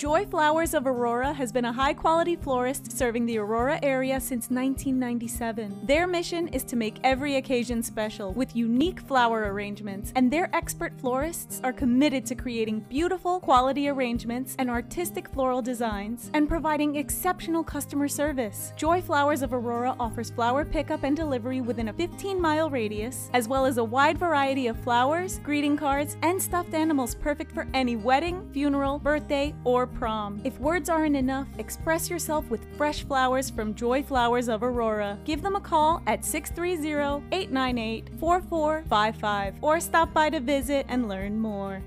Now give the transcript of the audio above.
Joy Flowers of Aurora has been a high quality florist serving the Aurora area since 1997. Their mission is to make every occasion special with unique flower arrangements, and their expert florists are committed to creating beautiful, quality arrangements and artistic floral designs and providing exceptional customer service. Joy Flowers of Aurora offers flower pickup and delivery within a 15 mile radius, as well as a wide variety of flowers, greeting cards, and stuffed animals perfect for any wedding, funeral, birthday, or prom. If words aren't enough, express yourself with fresh flowers from Joy Flowers of Aurora. Give them a call at 630 898 4455 or stop by to visit and learn more.